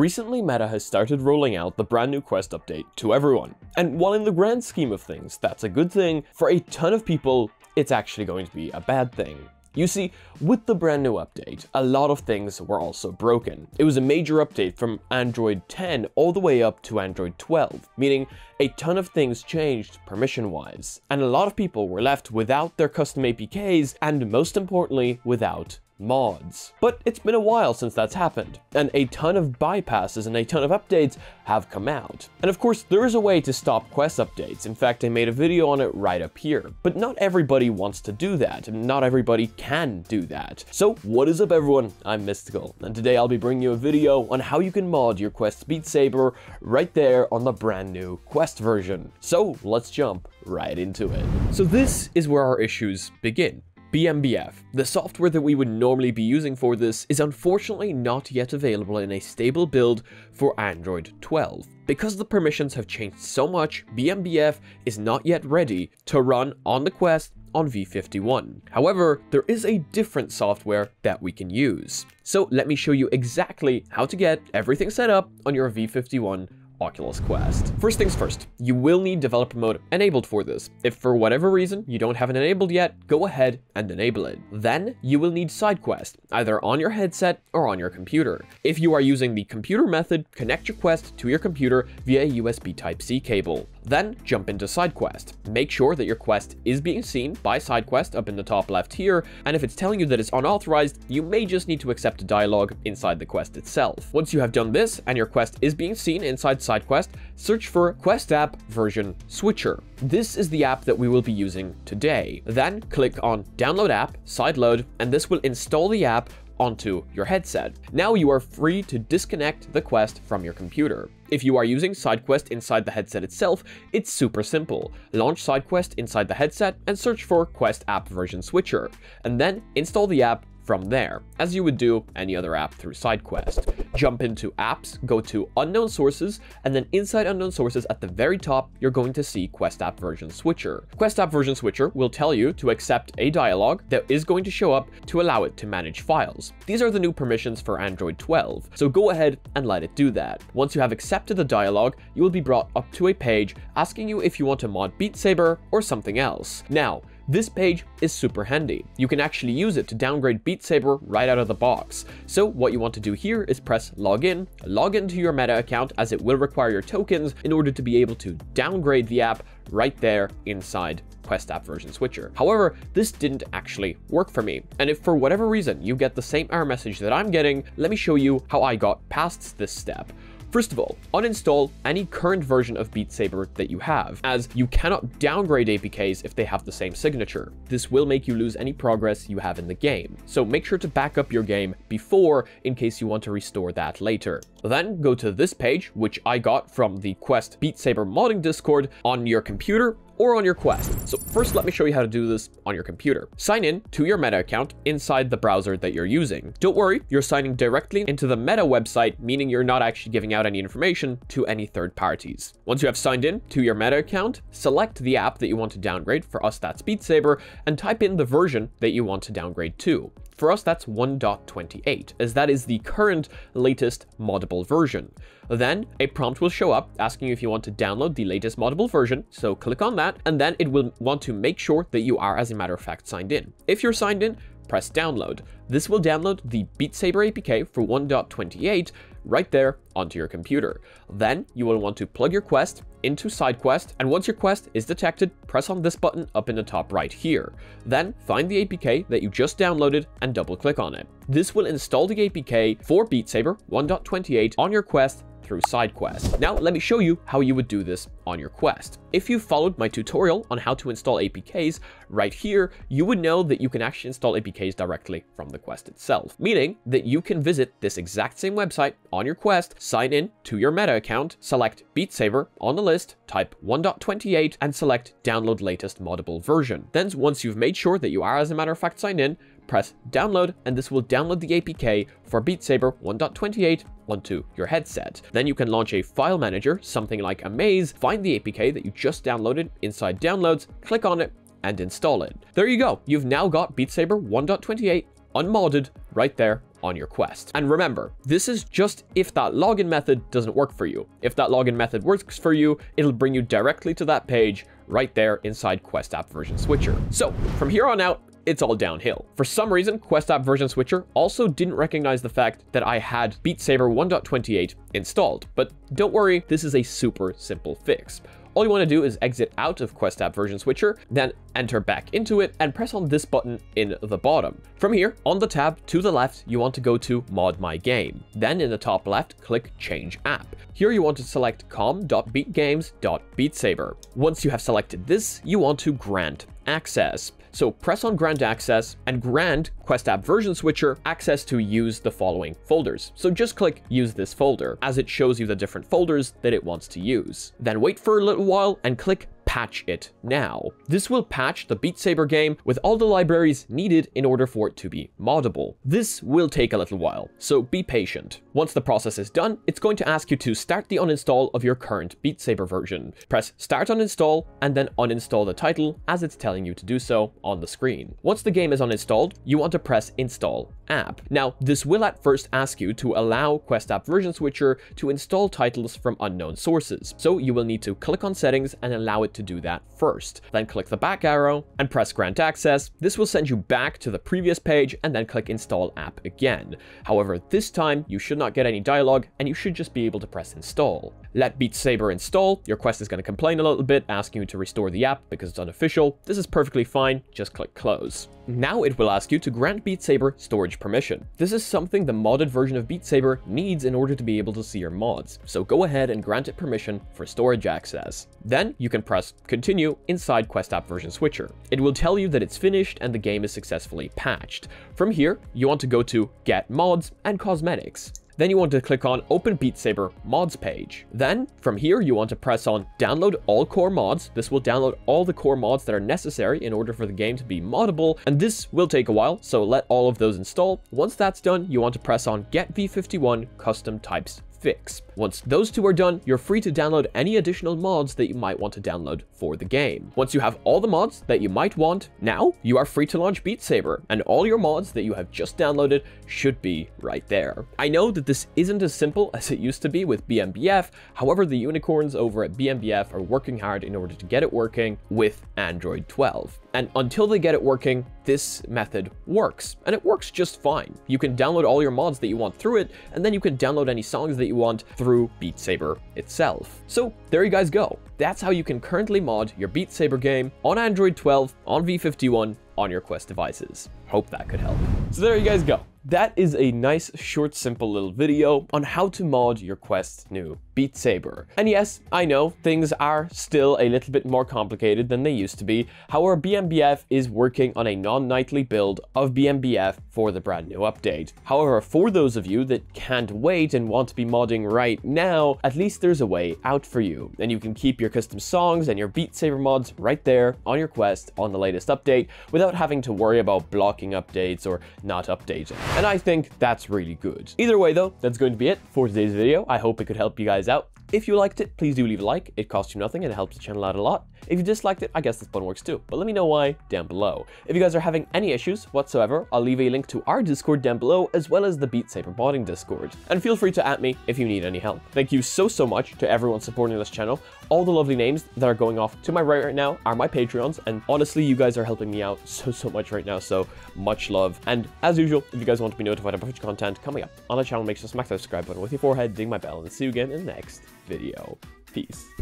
Recently, Meta has started rolling out the brand new Quest update to everyone. And while in the grand scheme of things, that's a good thing, for a ton of people, it's actually going to be a bad thing. You see, with the brand new update, a lot of things were also broken. It was a major update from Android 10 all the way up to Android 12, meaning a ton of things changed permission-wise. And a lot of people were left without their custom APKs and most importantly, without mods. But it's been a while since that's happened, and a ton of bypasses and a ton of updates have come out. And of course, there is a way to stop quest updates. In fact, I made a video on it right up here. But not everybody wants to do that, and not everybody can do that. So what is up everyone? I'm Mysticle, and today I'll be bringing you a video on how you can mod your Quest Beat Saber right there on the brand new Quest version. So let's jump right into it. So this is where our issues begin. BMBF. The software that we would normally be using for this is unfortunately not yet available in a stable build for Android 12. Because the permissions have changed so much, BMBF is not yet ready to run on the Quest on V51. However, there is a different software that we can use. So let me show you exactly how to get everything set up on your V51 Oculus Quest. First things first, you will need developer mode enabled for this. If for whatever reason you don't have it enabled yet, go ahead and enable it. Then you will need SideQuest, either on your headset or on your computer. If you are using the computer method, connect your Quest to your computer via a USB Type-C cable. Then jump into SideQuest. Make sure that your quest is being seen by SideQuest up in the top left here, and if it's telling you that it's unauthorized, you may just need to accept a dialog inside the quest itself. Once you have done this and your quest is being seen inside SideQuest, search for Quest App Version Switcher. This is the app that we will be using today. Then click on Download App, Sideload, and this will install the app onto your headset. Now you are free to disconnect the Quest from your computer. If you are using SideQuest inside the headset itself, it's super simple. Launch SideQuest inside the headset and search for Quest App Version Switcher, and then install the app from there, as you would do any other app through SideQuest. Jump into apps, go to unknown sources, and then inside unknown sources at the very top, you're going to see Quest App Version Switcher. Quest App Version Switcher will tell you to accept a dialog that is going to show up to allow it to manage files. These are the new permissions for Android 12, so go ahead and let it do that. Once you have accepted the dialog, you will be brought up to a page asking you if you want to mod Beat Saber or something else. Now, this page is super handy. You can actually use it to downgrade Beat Saber right out of the box. So what you want to do here is press login, log into your Meta account as it will require your tokens in order to be able to downgrade the app right there inside Quest App Version Switcher. However, this didn't actually work for me. And if for whatever reason you get the same error message that I'm getting, let me show you how I got past this step. First of all, uninstall any current version of Beat Saber that you have, as you cannot downgrade APKs if they have the same signature. This will make you lose any progress you have in the game, so make sure to back up your game before in case you want to restore that later. Then go to this page, which I got from the Quest Beat Saber modding Discord on your computer or on your Quest. So first, let me show you how to do this on your computer. Sign in to your Meta account inside the browser that you're using. Don't worry, you're signing directly into the Meta website, meaning you're not actually giving out any information to any third parties. Once you have signed in to your Meta account, select the app that you want to downgrade, for us that's Beat Saber, and type in the version that you want to downgrade to. For us, that's 1.28, as that is the current latest moddable version. Then a prompt will show up asking you if you want to download the latest moddable version, so click on that, and then it will want to make sure that you are, as a matter of fact, signed in. If you're signed in, press download. This will download the Beat Saber APK for 1.28 right there onto your computer. Then you will want to plug your quest into SideQuest, and once your quest is detected, press on this button up in the top right here. Then find the APK that you just downloaded and double click on it. This will install the APK for Beat Saber 1.28 on your quest through SideQuest. Now, let me show you how you would do this on your Quest. If you followed my tutorial on how to install APKs right here, you would know that you can actually install APKs directly from the Quest itself, meaning that you can visit this exact same website on your Quest, sign in to your Meta account, select Beat Saber on the list, type 1.28, and select Download Latest Moddable Version. Then, once you've made sure that you are, as a matter of fact, signed in, press download and this will download the APK for Beat Saber 1.28 onto your headset. Then you can launch a file manager, something like Amaze, find the APK that you just downloaded inside downloads, click on it, and install it. There you go. You've now got Beat Saber 1.28 unmodded right there on your quest. And remember, this is just if that login method doesn't work for you. If that login method works for you, it'll bring you directly to that page right there inside Quest App Version Switcher. So from here on out, it's all downhill. For some reason, Quest App Version Switcher also didn't recognize the fact that I had Beat Saber 1.28 installed, but don't worry, this is a super simple fix. All you want to do is exit out of Quest App Version Switcher, then enter back into it and press on this button in the bottom. From here, on the tab to the left, you want to go to Mod My Game. Then in the top left, click Change App. Here you want to select com.beatgames.beatsaber. Once you have selected this, you want to grant access. So press on grant access and grant Quest App Version Switcher access to use the following folders. So just click use this folder as it shows you the different folders that it wants to use. Then wait for a little while and click patch it now. This will patch the Beat Saber game with all the libraries needed in order for it to be moddable. This will take a little while, so be patient. Once the process is done, it's going to ask you to start the uninstall of your current Beat Saber version. Press start uninstall and then uninstall the title as it's telling you to do so on the screen. Once the game is uninstalled, you want to press install app. Now, this will at first ask you to allow Quest App Version Switcher to install titles from unknown sources. So you will need to click on settings and allow it to do that first. Then click the back arrow and press grant access. This will send you back to the previous page and then click install app again. However, this time you should not get any dialogue and you should just be able to press install. Let Beat Saber install. Your quest is going to complain a little bit, asking you to restore the app because it's unofficial. This is perfectly fine. Just click close. Now it will ask you to grant Beat Saber storage permission. This is something the modded version of Beat Saber needs in order to be able to see your mods, so go ahead and grant it permission for storage access. Then you can press continue inside Quest App Version Switcher. It will tell you that it's finished and the game is successfully patched. From here, you want to go to Get Mods and Cosmetics. Then you want to click on Open Beat Saber Mods page. Then, from here, you want to press on Download All Core Mods. This will download all the core mods that are necessary in order for the game to be moddable, and this will take a while, so let all of those install. Once that's done, you want to press on Get V51 Custom Types fix. Once those two are done, you're free to download any additional mods that you might want to download for the game. Once you have all the mods that you might want, now you are free to launch Beat Saber, and all your mods that you have just downloaded should be right there. I know that this isn't as simple as it used to be with BMBF, however the unicorns over at BMBF are working hard in order to get it working with Android 12. And until they get it working, this method works, and it works just fine. You can download all your mods that you want through it, and then you can download any songs that you want through Beat Saber itself. So there you guys go. That's how you can currently mod your Beat Saber game on Android 12, on V51, on your Quest devices. Hope that could help. So there you guys go. That is a nice, short, simple little video on how to mod your Quest new Beat Saber. And yes, I know, things are still a little bit more complicated than they used to be. However, BMBF is working on a non-nightly build of BMBF for the brand new update. However, for those of you that can't wait and want to be modding right now, at least there's a way out for you. And you can keep your custom songs and your Beat Saber mods right there on your Quest on the latest update without having to worry about blocking updates or not updating. And I think that's really good. Either way though, that's going to be it for today's video. I hope it could help you guys out. If you liked it, please do leave a like. It costs you nothing and it helps the channel out a lot. If you disliked it, I guess this button works too, but let me know why down below. If you guys are having any issues whatsoever, I'll leave a link to our Discord down below, as well as the Beat Saber modding Discord. And feel free to at me if you need any help. Thank you so, so much to everyone supporting this channel. All the lovely names that are going off to my right right now are my Patreons, and honestly, you guys are helping me out so, so much right now, so much love. And as usual, if you guys want to be notified of future content coming up on the channel, make sure to smack that subscribe button with your forehead, ding my bell, and see you again in the next video. Peace.